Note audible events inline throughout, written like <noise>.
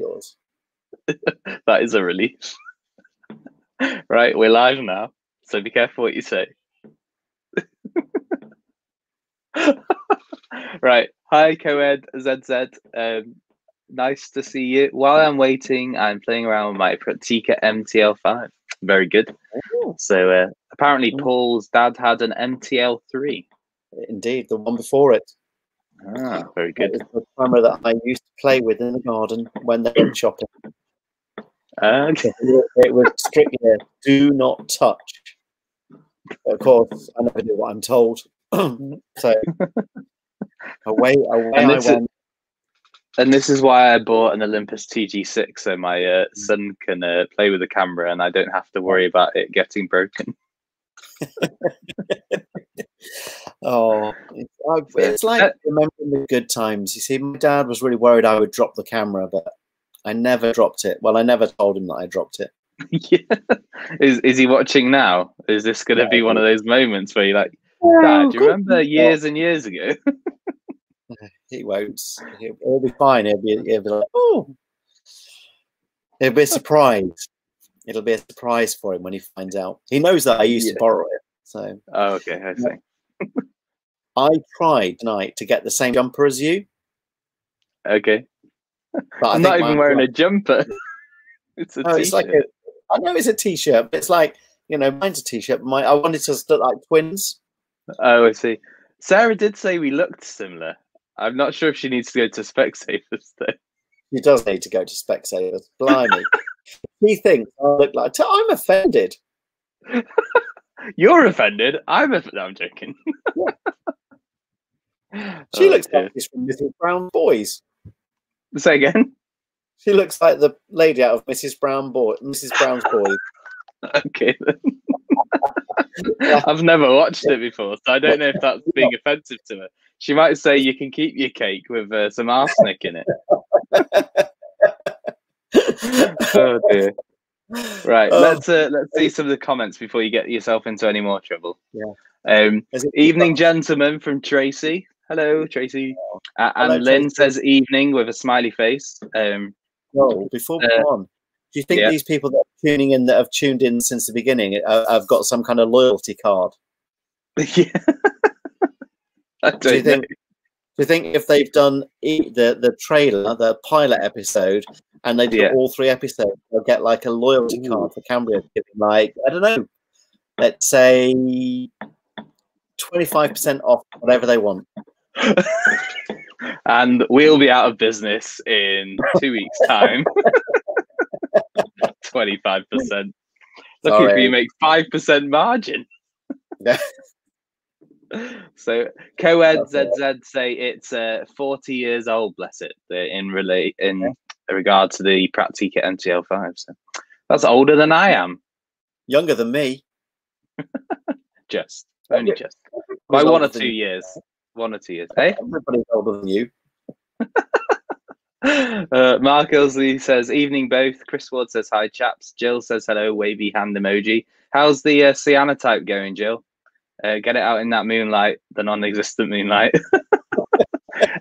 yours. <laughs> that is a relief. <laughs> right, we're live now, so be careful what you say. <laughs> right, hi, Coed ZZ. Um, nice to see you. While I'm waiting, I'm playing around with my Praktica MTL5. Very good. Oh, So uh, apparently, Mm. Paul's dad had an MTL3. indeed, the one before it. Ah, very good. was the camera that I used to play with in the garden when they went shopping. Uh, It was strictly a do not touch. Of course, I never do what I'm told. <clears throat> so away, away And I this is- and this is why I bought an Olympus TG6 so my uh, son can uh, play with the camera and I don't have to worry about it getting broken. <laughs> Oh, it's, it's like Uh, remembering the good times. You see, my dad was really worried I would drop the camera, but I never dropped it. Well, I never told him that I dropped it. <laughs> yeah. Is is he watching now? Is this going to Yeah, be one of those moments where you're like, Oh, Dad, do you remember years and years ago? <laughs> He won't. He'll, he'll be fine. He'll be, he'll be like, oh, it'll be a surprise. It'll be a surprise for him when he finds out. He knows that I used Yeah. to borrow it. So oh, okay, I see. I tried tonight to get the same jumper as you. Okay, I'm not even wearing a jumper. <laughs> it's a No, it's like t-shirt. a, I know it's a t-shirt, but it's like you know, mine's a t-shirt. My I wanted to look like twins. Oh, I see. Sarah did say we looked similar. I'm not sure if she needs to go to Specsavers <laughs> though. He does need to go to Specsavers. Blimey, <laughs> he thinks I look like. I'm offended. You're offended. I'm. No, I'm joking. She Oh, looks dear. like she's from Mrs. Brown Boys. Say again. She looks like the lady out of Mrs. Brown Boy, Mrs. Brown's Boy. <laughs> Okay. then. <laughs> I've never watched it before, so I don't know if that's being offensive to her. She might say you can keep your cake with uh, some arsenic in it. <laughs> Oh dear. Right, Oh. let's uh, let's see some of the comments before you get yourself into any more trouble. Yeah. Um, evening, gentlemen, from Tracy. Hello, Tracy. Uh, and Hello, Lynn Tracy. says evening with a smiley face. Um, Well, before we Uh, go on, do you think yeah. these people that are tuning in that have tuned in since the beginning uh, have got some kind of loyalty card? <laughs> yeah. I don't Do you know. think? Do you think if they've done e- the the trailer, the pilot episode, and they do Yeah. all three episodes, they'll get like a loyalty Ooh. card for Cambrian, like I don't know, let's say twenty five percent off whatever they want. And we'll be out of business in two weeks' time. Twenty-five percent. Lucky for Sorry. you make five percent margin. Yeah. <laughs> so co-ed That's ZZ say it's uh, 40 years old, bless it, uh, in relate in regard to the Praktica MTL5. So that's older than I am. Younger than me. <laughs> Just only just by one or two years. One or two years. Hey, Everybody's older than you. <laughs> uh, Mark Ilsley says, "Evening, both." Chris Ward says, "Hi, chaps." Jill says, "Hello." Wavy hand emoji. How's the uh, cyanotype going, Jill? Uh, get it out in that moonlight, the non-existent moonlight.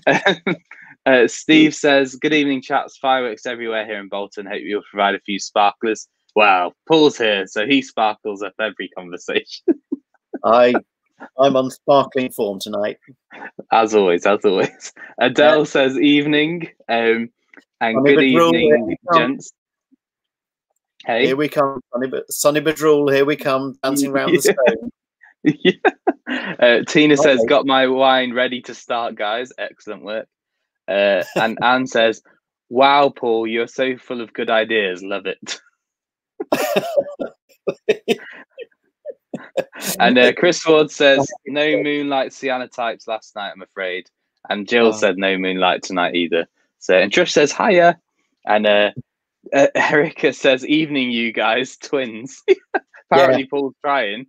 <laughs> uh, Steve says, "Good evening, chaps. Fireworks everywhere here in Bolton. Hope you'll provide a few sparklers." Wow, Paul's here, so he sparkles up every conversation, <laughs> I I'm on sparkling form tonight. as always. As always. <laughs> Adele says, "Evening." Um, and Sonny good evening, gents. Hey. Here we come, Sonny, Bad- Sonny Badrul. Here we come, dancing around the <laughs> stone. yeah. <laughs> Uh, Tina says, "Got my wine ready to start, guys. Excellent work." Uh, and Anne says, "Wow, Paul, you're so full of good ideas. Love it." <laughs> And uh, <laughs> Chris Ward says, <laughs> "No moonlight cyanotypes last night, I'm afraid." And Jill Oh. said, "No moonlight tonight either." So, and Trish says, "Hiya," and uh, uh, Erica says, "Evening, you guys, twins." Apparently, Paul's trying.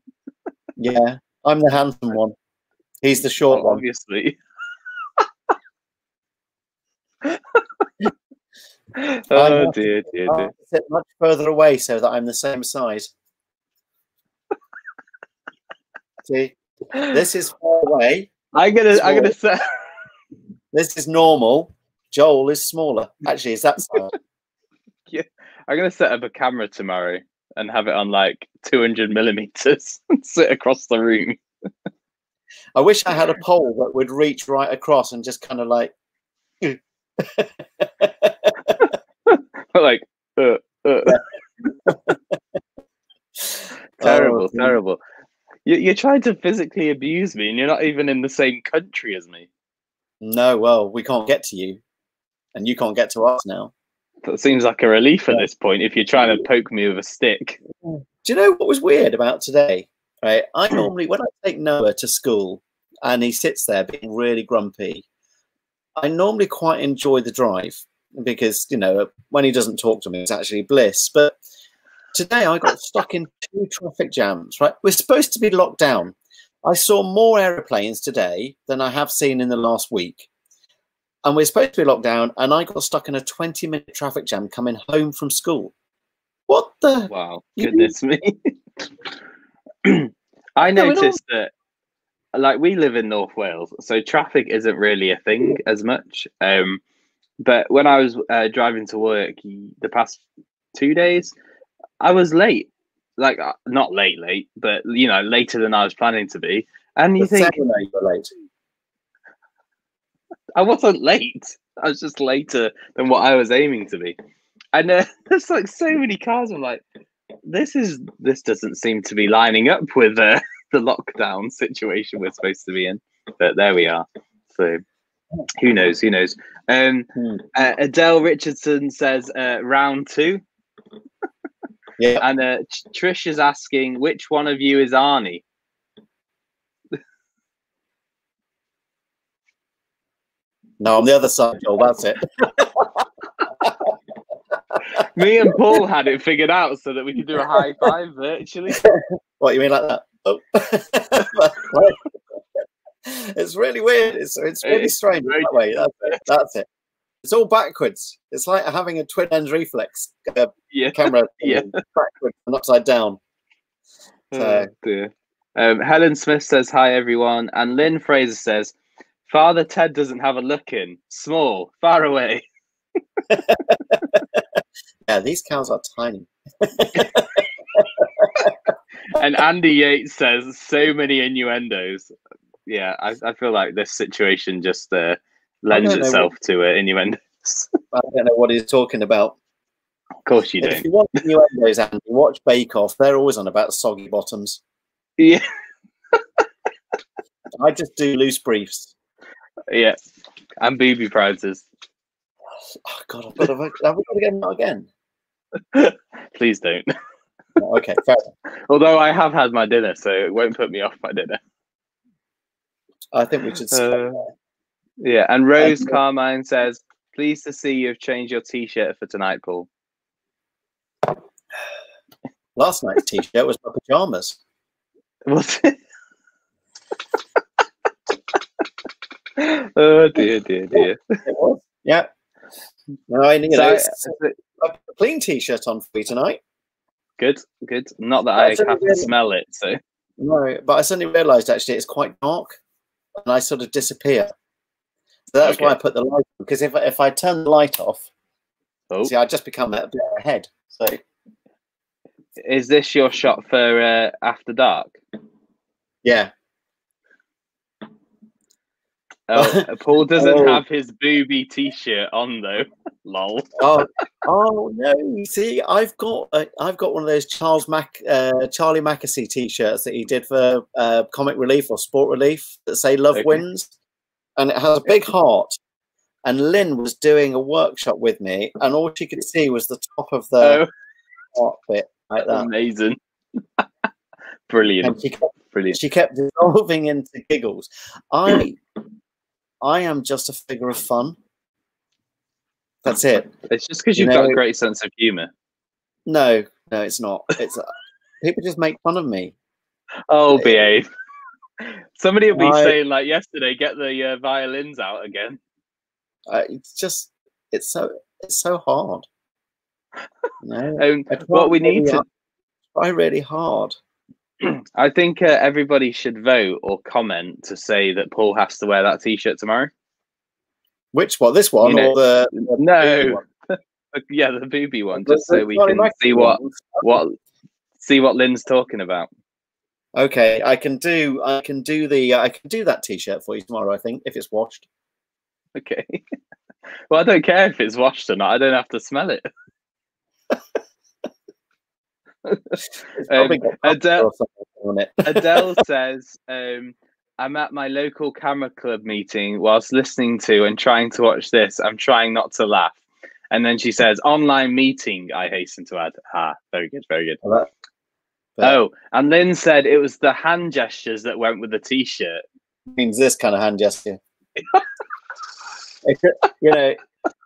Yeah, I'm the handsome one. He's the short one. obviously. Oh dear, dear, dear. sit much further away so that I'm the same size. See, this is far away. I'm gonna, I'm gonna say, This is normal. Joel is smaller. Actually, is that <laughs> size? I'm gonna set up a camera tomorrow and have it on like 200 millimeters <laughs> and sit across the room. I wish I had a pole that would reach right across and just kind of like. <laughs> like, uh, uh. terrible, Oh, terrible. You, you're trying to physically abuse me, and you're not even in the same country as me. No, well, we can't get to you, and you can't get to us now. That seems like a relief at this point. If you're trying to poke me with a stick, Do you know what was weird about today? Right, I hmm. normally when I take Noah to school and he sits there being really grumpy, I normally quite enjoy the drive because you know when he doesn't talk to me, it's actually bliss. But today I got stuck in two traffic jams. Right, we're supposed to be locked down. I saw more aeroplanes today than I have seen in the last week. And we're supposed to be locked down, and I got stuck in a 20 minute traffic jam coming home from school. What the? wow, goodness me. <clears throat> I noticed that, like, we live in North Wales, so traffic isn't really a thing as much. Um, but when I was uh, driving to work the past two days, I was late. Like, uh, not late, late, but you know, later than I was planning to be. And you The think, you were late. I wasn't <laughs> late. I was just later than what I was aiming to be. And uh, <laughs> there's like so many cars. I'm like, this is this doesn't seem to be lining up with uh, <laughs> the lockdown situation we're supposed to be in. But there we are. So who knows? Who knows? Um, Hmm. uh, Adele Richardson says uh, round two, Yeah. and uh, Trish is asking which one of you is Arnie. <laughs> No, I'm the other side, Joel. That's it. <laughs> Me and Paul had it figured out so that we could do a high five virtually. <laughs> What do you mean like that? Oh. it's really weird. It's it's really It's strange very that way. That's it. That's it. It's all backwards. It's like having a twin lens reflex uh, Yeah. camera <laughs> Yeah. backwards and upside down. So- Oh, dear. Um, Helen Smith says hi everyone, and Lynn Fraser says, "Father Ted doesn't have a look in. Small, far away." <laughs> Yeah, these cows are tiny. <laughs> And Andy Yates says, "So many innuendos." Yeah, I, I feel like this situation just uh, lends itself to uh, innuendos. <laughs> I don't know what he's talking about. of course you do. If you want innuendos, Andy, watch Bake Off. They're always on about soggy bottoms. Yeah, <laughs> I just do loose briefs. yeah, and booby prizes. Oh God, I've got to, have we got to get them out again? <laughs> Please don't. Oh, Okay, fair. Although I have had my dinner, so it won't put me off my dinner. I think we should. Uh. Yeah, and Rose Carmine says, "Pleased to see you've changed your T-shirt for tonight, Paul." Last night's t-shirt was my pajamas. Was it? oh dear, dear, dear. It was. Yeah. No, I So, know, uh, a clean t-shirt on for you tonight. good, good. Not that I That's have to smell it, so No, but I suddenly realised actually it's quite dark, and I sort of disappear. So that's why I put the light on because if I- if I turn the light off, oh, see, I just become a bit ahead. So is this your shot for uh, after dark? yeah, Oh, <laughs> Paul doesn't Oh. have his booby T-shirt on though. <laughs> Lol. oh, oh no! See, I've got I've got one of those Charles Mac uh, Charlie Mackesy t-shirts that he did for uh, Comic Relief or Sport Relief that say "Love Okay. Wins," and it has a big heart. And Lynn was doing a workshop with me, and all she could see was the top of the Oh, heart bit like that. amazing. <laughs> Brilliant, And she kept, brilliant. she kept dissolving into giggles. I I am just a figure of fun. That's it. It's just because You you've got a great sense of humor. No, no, it's not. It's uh, people just make fun of me. Oh, Eh, behave. Somebody will be I- saying like yesterday, get the uh, violins out again. Uh, it's just it's so it's so hard. No, <laughs> Um, what we need really to, try really hard. <clears throat> I think uh, everybody should vote or comment to say that Paul has to wear that T-shirt tomorrow. Which one? This one You know- or the, the No. one? <laughs> Yeah, the booby one, just so we can see what what see what Lynn's talking about. Okay, I can do I can do the uh, I can do that t-shirt for you tomorrow. I think if it's washed. Okay. <laughs> well, I don't care if it's washed or not. I don't have to smell it. <laughs> um, Adele, <laughs> Adele says, um, I'm at my local camera club meeting whilst listening to and trying to watch this. I'm trying not to laugh. And then she says, online meeting, I hasten to add. Ah, very good, very good. Well, that, oh, and Lynn said it was the hand gestures that went with the t shirt. Means this kind of hand gesture. you know,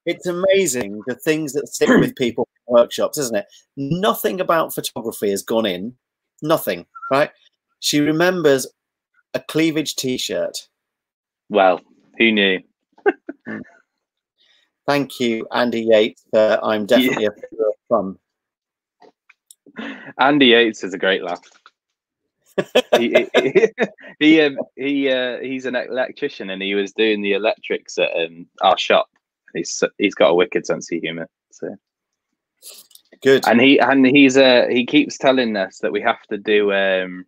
it's amazing the things that stick with people in workshops, isn't it? Nothing about photography has gone in. Nothing, right? She remembers a cleavage t-shirt. Well, who knew? Hmm. Thank you, Andy Yates. Uh, I'm definitely yeah. a fun. Andy Yates is a great laugh. <laughs> he he he, um, he uh, he's an electrician and he was doing the electrics at um, our shop. He's he's got a wicked sense of humor. So good. And he and he's uh he keeps telling us that we have to do um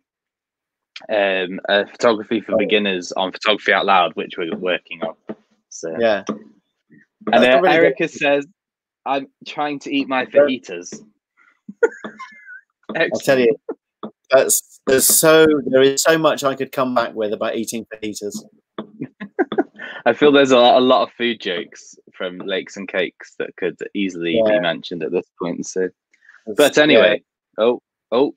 um photography for oh. beginners on photography out loud, which we're working on. So yeah. And uh, really Erica good. says, "I'm trying to eat my fajitas." I'll tell you, that's, there's so there is so much I could come back with about eating fajitas. I feel there's a lot, a lot of food jokes from Lakes and Cakes that could easily yeah. be mentioned at this point. So, but anyway, yeah. oh, oh,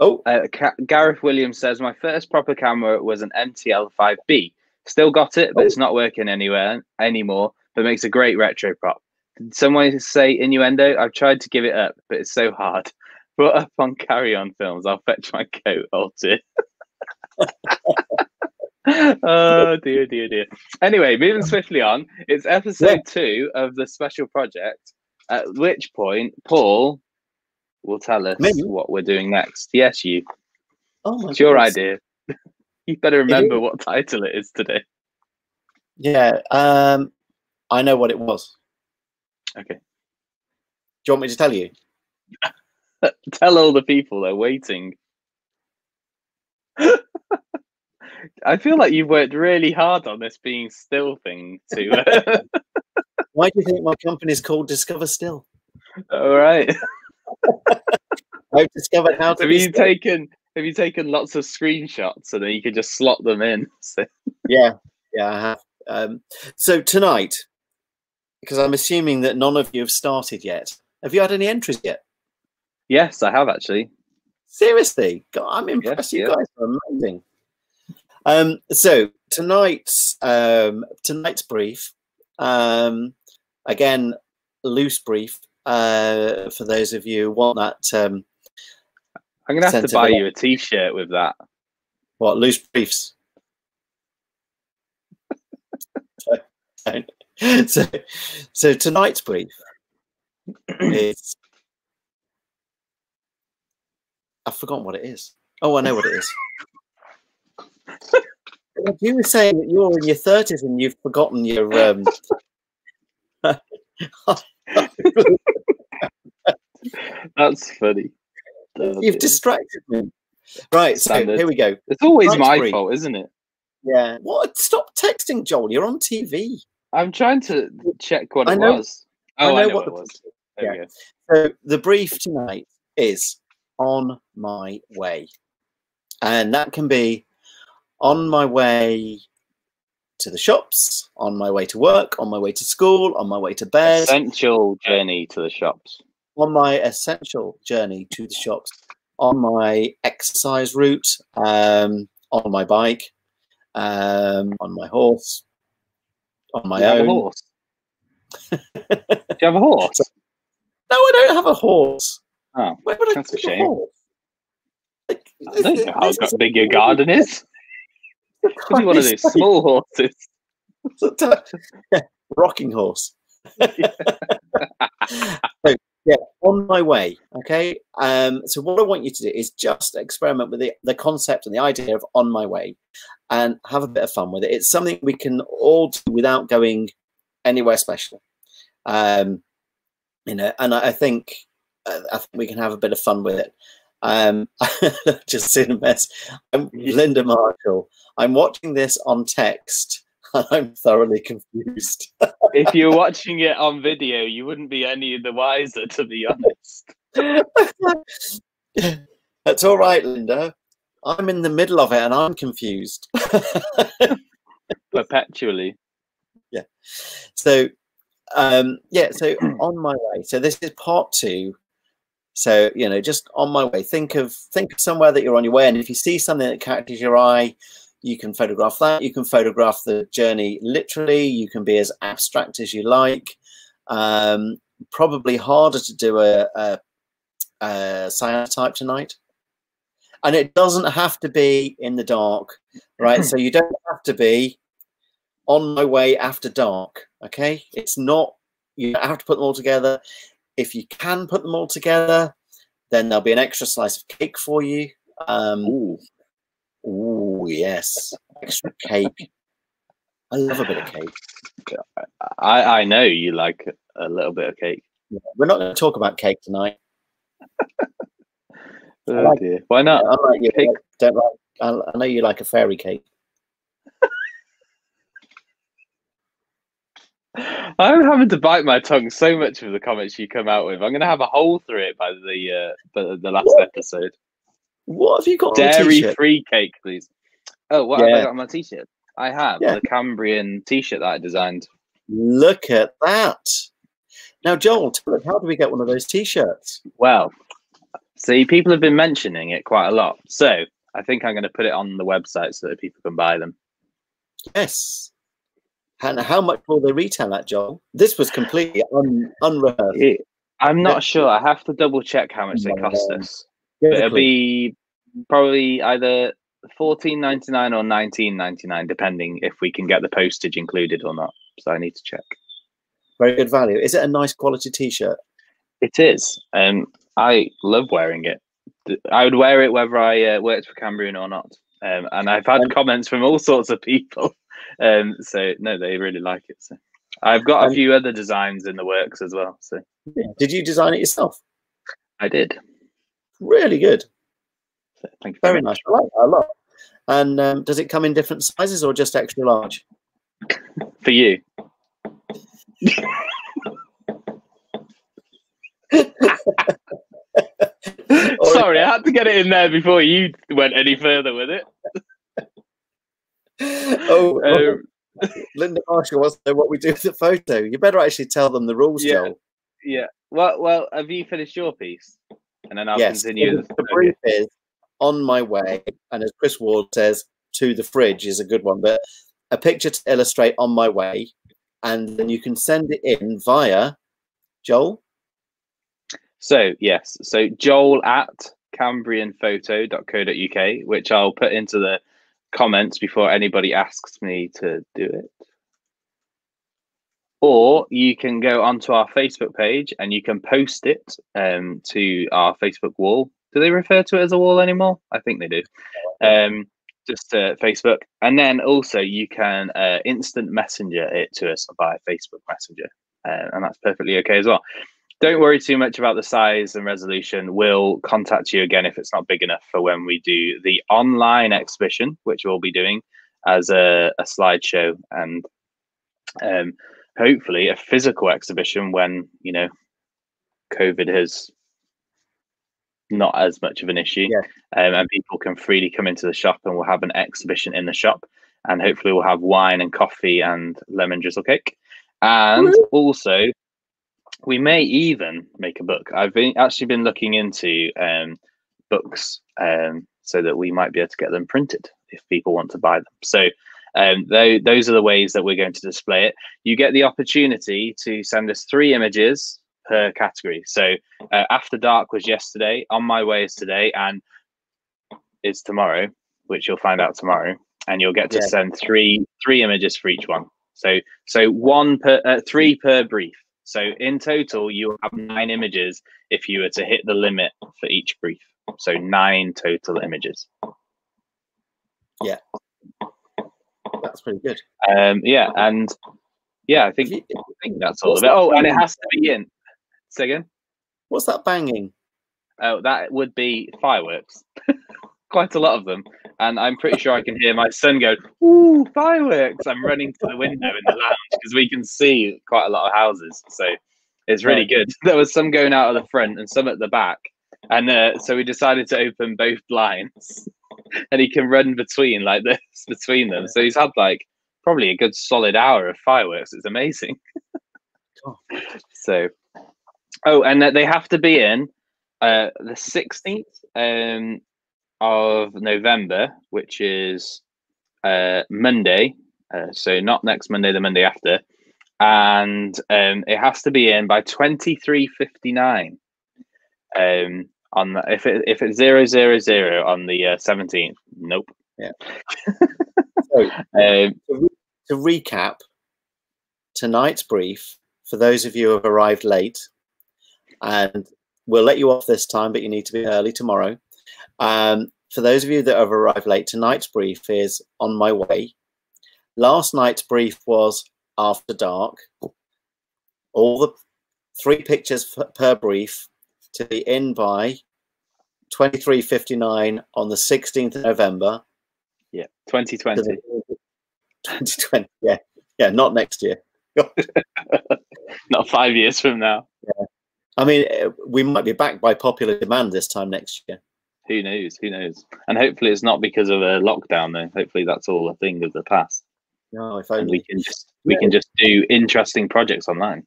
oh. Uh, Gareth Williams says my first proper camera was an MTL 5B. Still got it, but oh. it's not working anywhere anymore. But makes a great retro prop. Did someone say innuendo? I've tried to give it up, but it's so hard. <laughs> Brought up on Carry On Films. I'll fetch my coat. Dear. <laughs> oh dear, dear, dear. Anyway, moving swiftly on. It's episode yeah. two of the special project. At which point, Paul will tell us Me? what we're doing next. Yes, you. Oh my it's your idea. <laughs> you better remember what title it is today. Yeah, um, I know what it was. Okay. Do you want me to tell you? <laughs> tell all the people they're waiting. <laughs> I feel like you've worked really hard on this being still thing to. Uh... <laughs> Why do you think my company is called Discover Still? All right. I've discovered how to. Have you still. taken? Have you taken lots of screenshots so then you can just slot them in? So. Yeah, yeah, I have. Um, so tonight, because I'm assuming that none of you have started yet. Have you had any entries yet? Yes, I have actually. Seriously, God, I'm impressed. Yes, you yeah. guys are amazing. Um, so tonight's um, tonight's brief, um, again, loose brief uh, for those of you who want that. Um, I'm gonna have to buy you a T-shirt with that. What loose briefs? <laughs> <laughs> so, so tonight's brief <clears throat> is I've forgotten what it is. Oh, I know what it is. <laughs> you were saying that you're in your thirties and you've forgotten your. Um... <laughs> That's funny. You've distracted me. Right, Standard. so here we go. It's always my brief. fault, isn't it? Yeah. What? Stop texting, Joel. You're on TV. I'm trying to check what I it know, was. Oh, I know, I know what, what, it was. Yeah. So the brief tonight is on my way. And that can be on my way to the shops, on my way to work, on my way to school, on my way to bed. Essential journey to the shops. On my essential journey to the shops, on my exercise route, um, on my bike, um, on my horse, on my own. horse? <laughs> Do you have a horse? No, I don't have a horse. Oh, Where would that's I a shame. Like, I don't know how big your garden is. Could be one of those small horses. <laughs> <laughs> Rocking horse. Yeah, on my way. Okay. Um, so what I want you to do is just experiment with the, the concept and the idea of on my way and have a bit of fun with it. It's something we can all do without going anywhere special. Um, you know, and I, I think uh, I think we can have a bit of fun with it. Um, <laughs> just in a mess. I'm Linda Marshall. I'm watching this on text <laughs> I'm thoroughly confused. <laughs> if you're watching it on video, you wouldn't be any the wiser, to be honest. <laughs> That's all right, Linda. I'm in the middle of it and I'm confused. Perpetually. Yeah. So, um, yeah, so <clears throat> on my way. So this is part two. So, you know, just on my way, think of think of somewhere that you're on your way. And if you see something that catches your eye, you can photograph that. You can photograph the journey literally. You can be as abstract as you like. Um, probably harder to do a, a, a cyanotype tonight. And it doesn't have to be in the dark, right? so you don't have to be on my way after dark, okay? It's not, you have to put them all together. If you can put them all together, then there'll be an extra slice of cake for you. Um, Ooh. Ooh, yes. Extra cake. I love a bit of cake. I, I know you like a little bit of cake. Yeah, we're not going to talk about cake tonight. <laughs> Oh, like- dear. Why not? I like you. Cake. Don't like. I, I know you like a fairy cake. <laughs> I'm having to bite my tongue so much with the comments you come out with. I'm going to have a hole through it by the uh, the, the last episode. What have you got Dairy free cake, please. Oh, what have I got on my t-shirt? I have Yeah. the Cambrian t-shirt that I designed. Look at that. Now, Joel, how do we get one of those t-shirts? Well, see, people have been mentioning it quite a lot, so I think I'm going to put it on the website so that people can buy them. Yes. And how much will they retail at, Joel? This was completely un- unrehearsed. I'm not sure. I have to double check how much they cost us. But Give us a it'll be probably either fourteen ninety nine or nineteen ninety nine, depending if we can get the postage included or not. So I need to check. very good value. Is it a nice quality t-shirt? It is. Um, I love wearing it. I would wear it whether I uh, worked for Cambrian or not. Um, and I've had Um, comments from all <laughs> sorts of people. Um, so no, they really like it. So I've got a few other designs in the works as well. So Did you design it yourself? I did. Really good. Thank you Very very much. nice. I like that a lot. And um, does it come in different sizes or just extra large? For you. <laughs> Sorry, I had to get it in there before you went any further with it. oh, Um, Linda Marshall wants to know what we do with the photo. You better actually tell them the rules, Yeah. Joel. yeah. Well, well, have you finished your piece? And then I'll yes. continue. The, brief is on my way, and as Chris Ward says, to the fridge is a good one. But a picture to illustrate on my way, and then you can send it in via Joel. So yes, so Joel at cambrianphoto.co.uk, which I'll put into the comments before anybody asks me to do it. Or you can go onto our Facebook page and you can post it um, to our Facebook wall. Do they refer to it as a wall anymore? I think they do. Um, just uh, Facebook, and then also you can uh, instant messenger it to us via Facebook Messenger, uh, and that's perfectly okay as well don't worry too much about the size and resolution. We'll contact you again if it's not big enough for when we do the online exhibition, which we'll be doing as a, a slideshow and um, hopefully a physical exhibition when you know COVID has not as much of an issue, Yeah. um, and people can freely come into the shop, and we'll have an exhibition in the shop, and hopefully we'll have wine and coffee and lemon drizzle cake, and also we may even make a book. I've been actually been looking into um, books um, so that we might be able to get them printed if people want to buy them. So um, tho- those are the ways that we're going to display it. You get the opportunity to send us three images per category. So uh, After Dark was yesterday, On My Way is today, and is tomorrow, which you'll find out tomorrow. And you'll get to Yeah. send three three images for each one. So so one per uh, three per brief. So in total, you have nine images if you were to hit the limit for each brief. So nine total images. That's pretty good. Um, yeah, and yeah, I think you- I think that's all of it. Oh, and it has to be in. Say again. What's that banging? Oh, that would be fireworks. <laughs> Quite a lot of them. And I'm pretty sure I can hear my son go, Ooh, fireworks. I'm running to the window in the lounge because we can see quite a lot of houses. So it's really good. <laughs> There was some going out of the front and some at the back. And uh, so we decided to open both blinds and he can run between like this <laughs> between them. So he's had like probably a good solid hour of fireworks. It's amazing. <laughs> so, oh, and they have to be in uh, the 16th um, of November, which is uh, Monday. Uh, so not next Monday, the Monday after, and um, it has to be in by twenty three fifty nine. Um, on the, if it if it's zero zero zero on the uh, seventeenth, nope. Yeah. <laughs> so, um, to, to recap, tonight's brief for those of you who have arrived late, and we'll let you off this time, but you need to be early tomorrow. Um, for those of you that have arrived late, tonight's brief is on my way. Last night's brief was after dark. All the three pictures per brief to be in by 23.59 on the 16th of November. Yeah, 2020. 2020, <laughs> yeah. Yeah, not next year. <laughs> not five years from now. Yeah. I mean, eh, we might be back by popular demand this time next year. Who knows? Who knows? And hopefully, it's not because of a lockdown. Though. Hopefully, that's all a thing of the past. No, if only. we can just we yeah. can just do interesting projects online.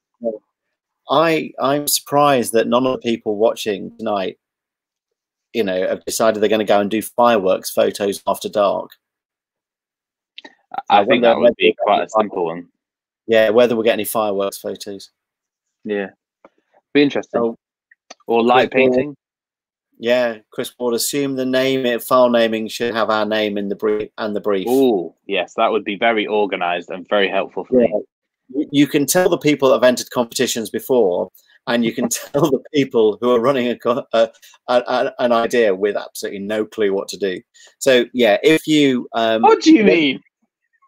I I'm surprised that none of the people watching tonight, you know, have decided they're going to go and do fireworks photos after dark. I, I think that would be quite a simple one. Yeah, whether we get any fireworks photos. Yeah, be interesting. Or light painting. Yeah, Chris Ward. Assume the name, file naming should have our name in the brief and the brief. Oh, yes, that would be very organised and very helpful for yeah. me. You can tell the people that have entered competitions before, and you can <laughs> tell the people who are running a, a, a, an idea with absolutely no clue what to do. So, yeah, if you. Um, what do you mean?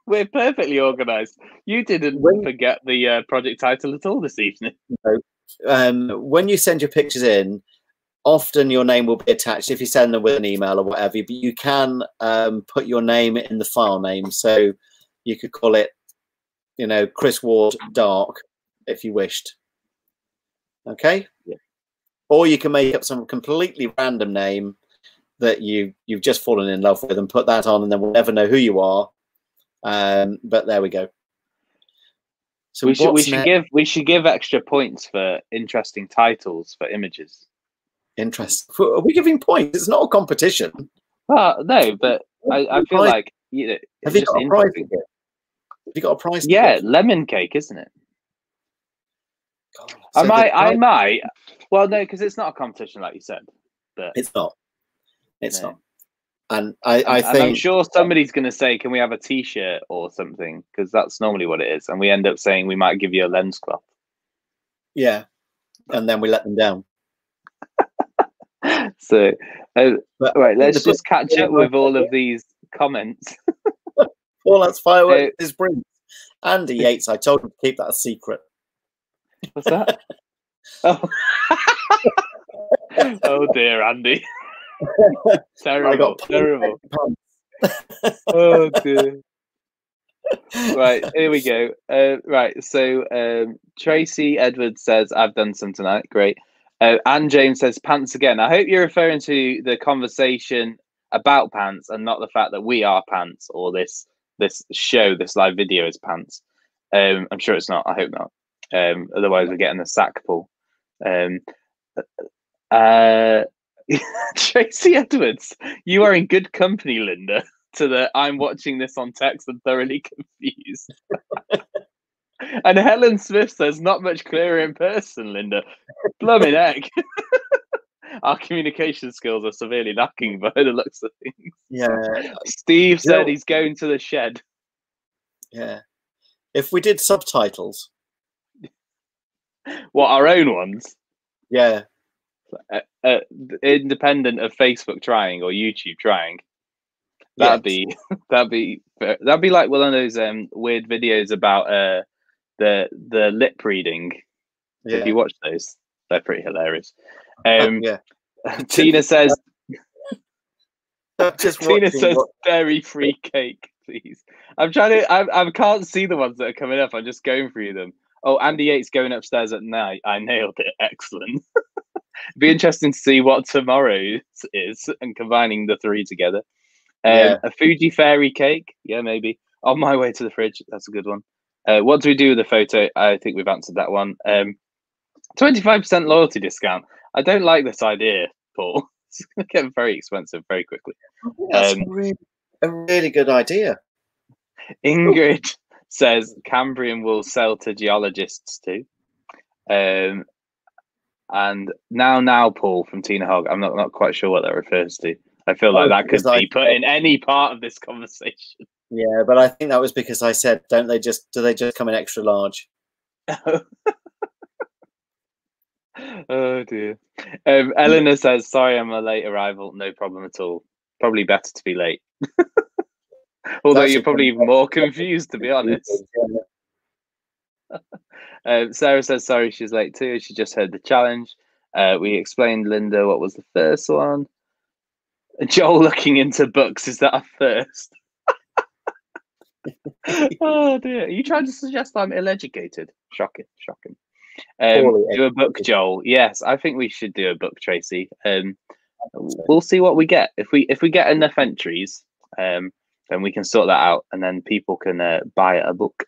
We're perfectly organised. You didn't when, forget the uh, project title at all this evening. <laughs> um, when you send your pictures in, often your name will be attached if you send them with an email or whatever, but you can um, put your name in the file name. So you could call it, you know, Chris Ward Dark if you wished. Okay. Yeah. Or you can make up some completely random name that you you've just fallen in love with and put that on, and then we'll never know who you are. Um, but there we go. So we should we should give we should give extra points for interesting titles for images. Interesting. Are we giving points? It's not a competition. Uh, no, but I, I feel like you know. Have you got a prize? You got a prize? Yeah, lemon cake, isn't it? God, so I might. I might. Well, no, because it's not a competition, like you said. But it's not. It's no. not. And I, I think I'm sure somebody's going to say, "Can we have a T-shirt or something?" Because that's normally what it is, and we end up saying we might give you a lens cloth. Yeah, and then we let them down. <laughs> so, uh, right, let's just catch up with all of these comments. <laughs> well, that's fireworks uh, is brilliant. Andy Yates, I told him to keep that a secret. What's that? <laughs> oh. <laughs> oh dear, Andy. <laughs> terrible, terrible. oh dear. right, here we go. Uh, right, so um, Tracy Edwards says, I've done some tonight. Great. Uh, and James says pants again. I hope you're referring to the conversation about pants and not the fact that we are pants or this this show, this live video is pants. Um, I'm sure it's not. I hope not. Um, otherwise, we're getting a sack pull. Um, uh, <laughs> Tracy Edwards, you are in good company, Linda. To the I'm watching this on text and thoroughly <laughs> confused. And Helen Smith says, not much clearer in person, Linda. Blooming heck. <laughs> <laughs> Our communication skills are severely lacking <laughs> by the looks of things. Yeah. Steve said he's going to the shed. Yeah. If we did subtitles. <laughs> What, our own ones? Yeah. Uh, uh, independent of Facebook trying or YouTube trying. That'd yes. be that'd be that'd be like one of those um weird videos about uh the the lip reading. Yeah. Have you watch those? They're pretty hilarious. Um, <laughs> yeah. <laughs> Tina says Just Tina says what- dairy free cake, please. I'm trying to. I, I can't see the ones that are coming up. I'm just going through them. Oh, Andy Yates going upstairs at night. I nailed it. Excellent. <laughs> Be interesting to see what tomorrow's is and combining the three together. Um, Yeah. A Fuji fairy cake. Yeah, maybe. On my way to the fridge. That's a good one. Uh, what do we do with the photo? I think we've answered that one. Um, 25% loyalty discount. I don't like this idea, Paul. <laughs> It's going to get very expensive very quickly. That's um, a, really, a really good idea. Ingrid says Cambrian will sell to geologists too. Um, and now, now, Paul from Tina Hogg. I'm not not quite sure what that refers to. I feel like Oh, that could I- be put in any part of this conversation. <laughs> Yeah, but I think that was because I said, don't they just do they just come in extra large? <laughs> <laughs> oh dear. Um, Eleanor says, "Sorry, I'm a late arrival. No problem at all. Probably better to be late." <laughs> Although That's you're probably good- more <laughs> confused, to be honest. Um, Sarah says sorry she's late too. She just heard the challenge. Uh, we explained Linda what was the first one. Joel looking into books is that a first? oh dear! Are you trying to suggest I'm ill-educated? Shocking, shocking. Um, do a book. Joel. Yes, I think we should do a book, Tracy. Um, we'll see what we get. If we if we get enough entries, um, then we can sort that out, and then people can uh, buy a book.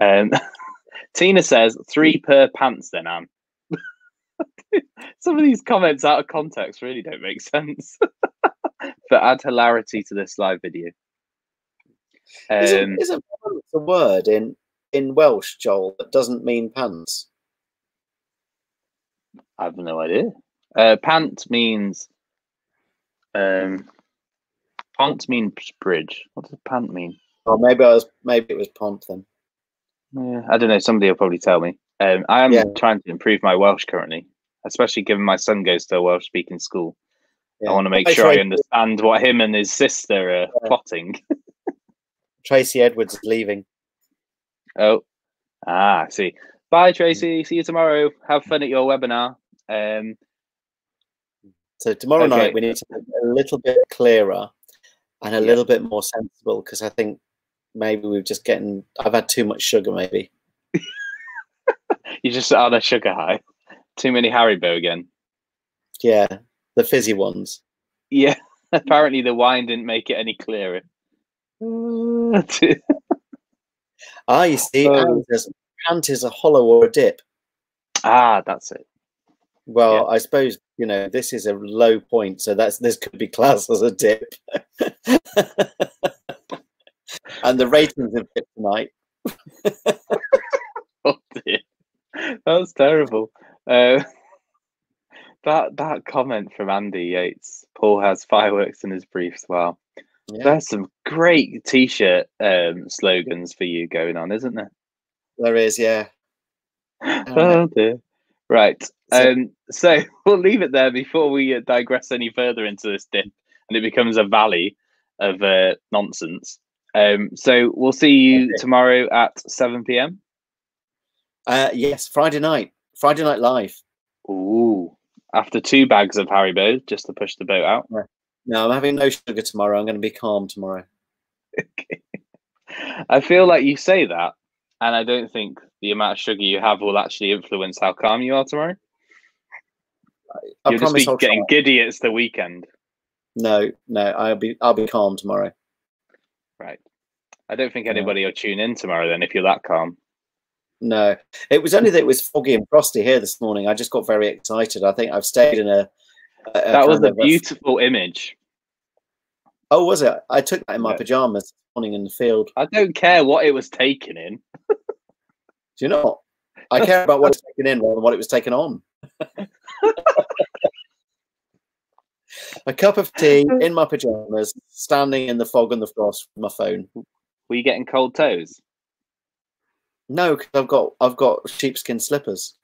Um, <laughs> Tina says three per pants. Then Anne. <laughs> Some of these comments out of context really don't make sense, <laughs> but add hilarity to this live video. Um, isn't pants a word in in Welsh, Joel, that doesn't mean pants? I have no idea. Uh, pant means um, pont means bridge. What does pant mean? Or maybe I was maybe it was pont then. Yeah, I don't know. Somebody will probably tell me. Um, I am Yeah. trying to improve my Welsh currently, especially given my son goes to a Welsh speaking school. Yeah. I want to make sure I understand what him and his sister are Yeah. plotting. <laughs> Tracy Edwards is leaving. Oh, ah, I see. Bye, Tracy. See you tomorrow. Have fun at your webinar. Um, So tomorrow Okay. night we need to be a little bit clearer and a Yeah. little bit more sensible because I think maybe we've just getting I've had too much sugar maybe. <laughs> you're just on a sugar high. Too many Haribo again. Yeah, the fizzy ones. Yeah, <laughs> apparently the wine didn't make it any clearer. <laughs> Ah, you see, Oh. Pant is a hollow or a dip. ah, that's it. Well, I suppose you know this is a low point, so that's this could be classed as a dip. <laughs> and the ratings have dipped tonight. <laughs> Oh dear, that's terrible. Uh, <laughs> that that comment from Andy Yates. Paul has fireworks in his briefs. Wow, Yeah, there's some great t-shirt um, slogans for you going on, isn't there? There is. Yeah. <laughs> Oh dear. Right. So- Um, so <laughs> we'll leave it there before we uh, digress any further into this dip and it becomes a valley of uh, nonsense. Um, so we'll see you Okay. tomorrow at 7 p.m. Uh, yes, Friday night. Friday night live. Ooh. After two bags of Haribo just to push the boat out. No, I'm having no sugar tomorrow. I'm going to be calm tomorrow. <laughs> I feel like you say that, and I don't think the amount of sugar you have will actually influence how calm you are tomorrow. I You'll just be I'll getting try. giddy. It's the weekend. No, no, I'll be I'll be calm tomorrow. Right. I don't think anybody will tune in tomorrow then if you're that calm. No, it was only that it was foggy and frosty here this morning. I just got very excited. I think I've stayed in a. a- that was a of a- beautiful image. Oh, was it? I took that in my Yeah. pajamas this morning in the field. I don't care what it was taken in. <laughs> Do you not? I care about what it's taken in rather than what it was taken on. <laughs> a cup of tea in my pajamas, standing in the fog and the frost with my phone. Were you getting cold toes? No, because I've got I've got sheepskin slippers.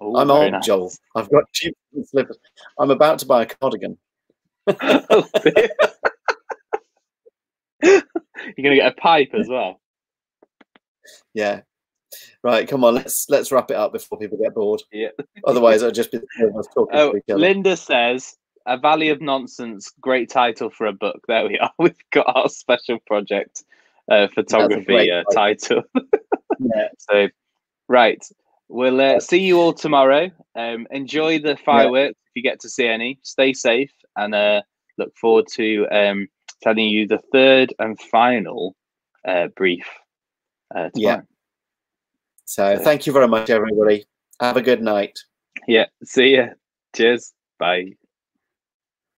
Ooh, I'm old, nice. Joel. I've got sheepskin slippers. I'm about to buy a cardigan. <laughs> Oh. You're gonna get a pipe as well. Yeah. Right, come on, let's let's wrap it up before people get bored. Yeah. Otherwise, it'll just be talking Oh. Linda says a Valley of Nonsense. Great title for a book. <laughs> There we are. We've got our special project uh, photography uh, title. <laughs> Yeah. So, right, we'll uh, see you all tomorrow. Um, enjoy the fireworks if you get to see any. Stay safe and uh, look forward to um, telling you the third and final uh, brief. Uh, Yeah. tomorrow. So thank you very much, everybody. Have a good night. Yeah. See ya. Cheers. Bye.